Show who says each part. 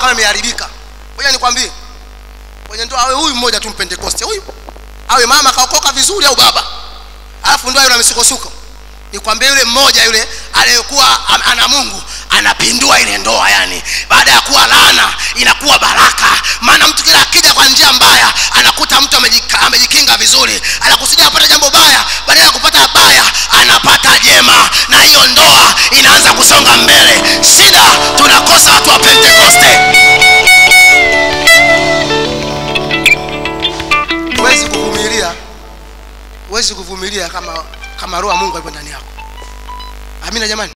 Speaker 1: kama imeharibika ngoja nikwambie. Kwenye ndoa awe huyu mmoja tu mpentekoste huyu. Awe mama kaokoka vizuri au baba? Alafu ndoa yule amesukosuko nikwambie yule mmoja yule aliyekuwa ana mungu anapindua ile ndoa yani. Baada ya kuwa laana inakuwa baraka. Maana mtu kila akija kwa njia mbaya anakuta mtu amejikinga vizuri. Anakusudia apate jambo baya badala ya kupata baya anapata jema. Na hiyo ndoa inaanza kusonga mbele. Shida huwezi kuvumilia kama kama roho ya mungu alipo ndani yako. Amina jamani